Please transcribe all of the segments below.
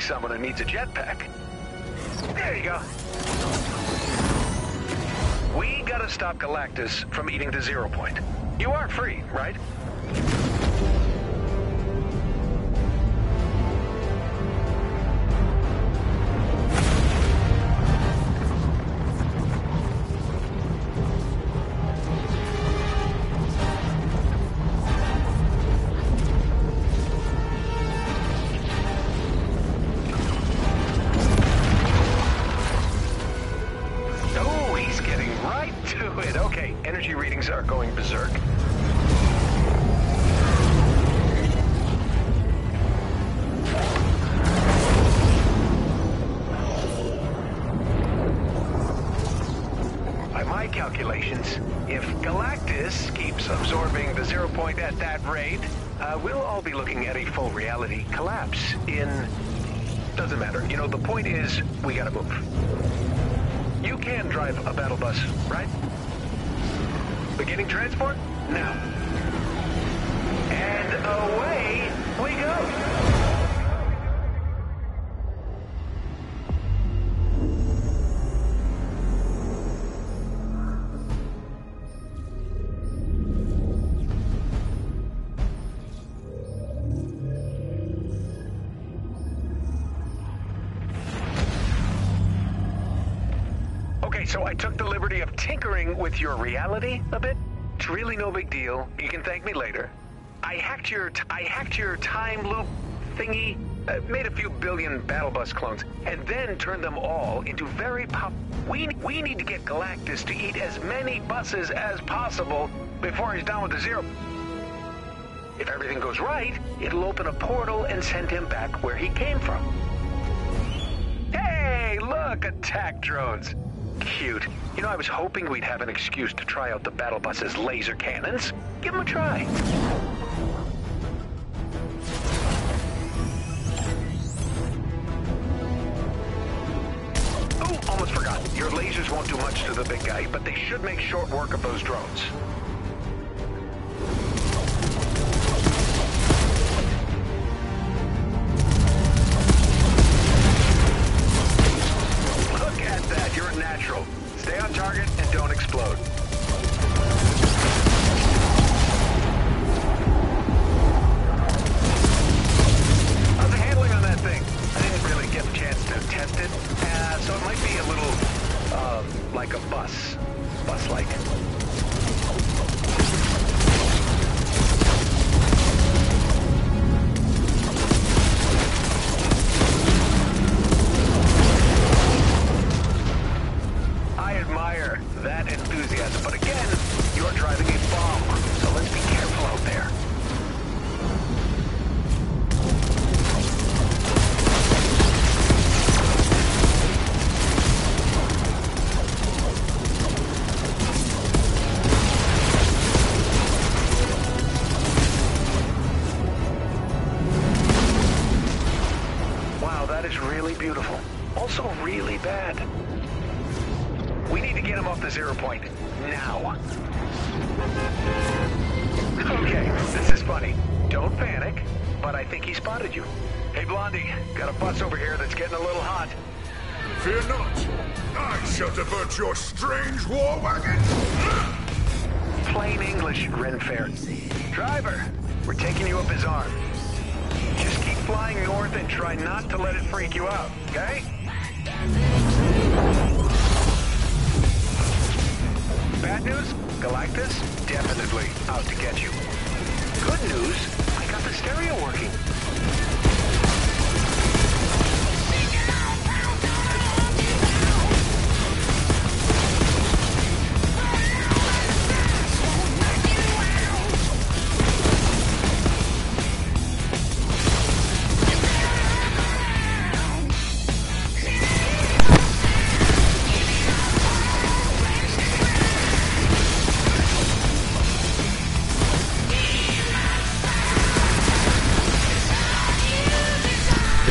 like someone who needs a jetpack. There you go. We gotta stop Galactus from eating the zero point. You are free, right? Okay, energy readings are going berserk. By my calculations, if Galactus keeps absorbing the zero point at that rate, uh, we'll all be looking at a full reality collapse in... Doesn't matter. You know, the point is, we gotta move. You can drive a battle bus, right? Beginning transport? Now. And away we go. So I took the liberty of tinkering with your reality a bit. It's really no big deal. You can thank me later. I hacked your I hacked your time loop thingy, uh, made a few billion battle bus clones, and then turned them all into very pop. We we need to get Galactus to eat as many buses as possible before he's down with the zero. If everything goes right, it'll open a portal and send him back where he came from. Hey, look, attack drones. Cute. You know, I was hoping we'd have an excuse to try out the battle bus's laser cannons. Give them a try. Oh, almost forgot. Your lasers won't do much to the big guy, but they should make short work of those drones. Target and don't explode. Really bad. We need to get him off the zero point. Now. Okay, this is funny. Don't panic, but I think he spotted you. Hey, Blondie, got a bus over here that's getting a little hot. Fear not. I shall divert your strange war wagon. Plain English, Renfair. Driver, we're taking you up his arm. Just keep flying north and try not to let it freak you out, okay? Bad news? Galactus, definitely out to get you. Good news, I got the stereo working.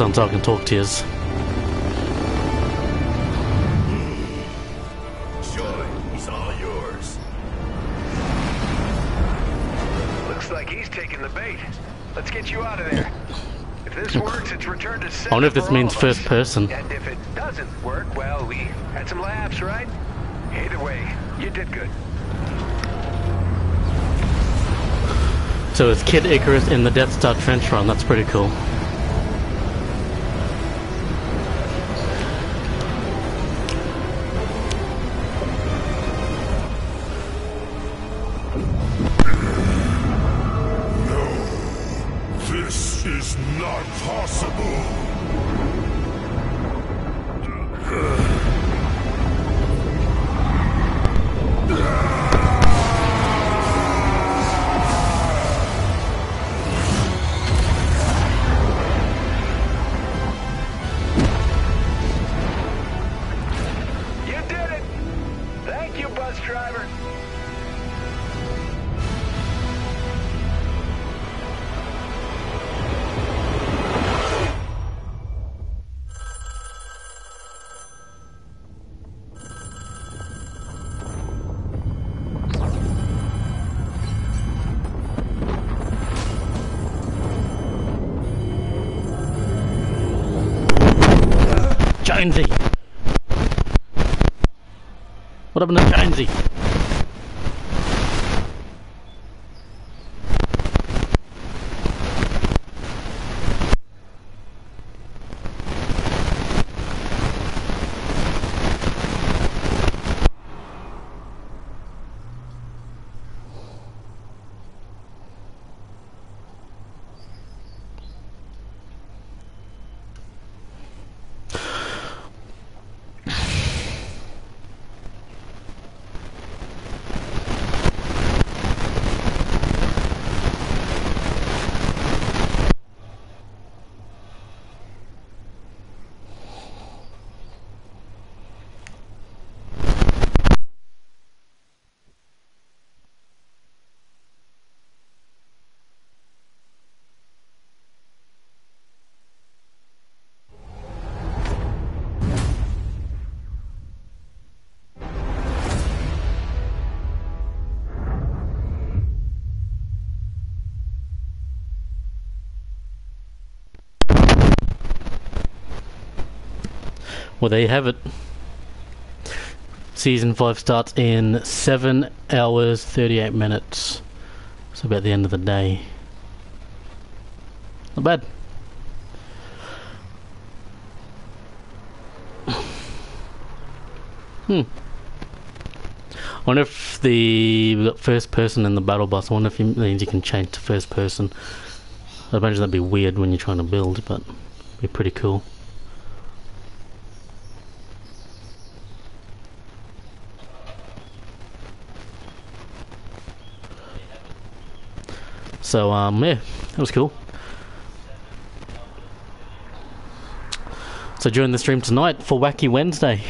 I talking talk to yous. Joy, all yours. Looks like he's taking the bait. Let's get you out of there. If this works, it's return to I wonder if this means first person. And if it doesn't work, well, we had some laughs, right? Either way, you did good. So it's Kid Icarus in the Death Star trench run. That's pretty cool. عندي. وضربنا في عندي Well, there you have it. Season 5 starts in 7 hours 38 minutes. So about the end of the day. Not bad. Hmm. I wonder if the first person in the battle bus. I wonder if it means you can change to first person. I imagine that'd be weird when you're trying to build, but it'd be pretty cool. So um yeah, that was cool. So join the stream tonight for Wacky Wednesday.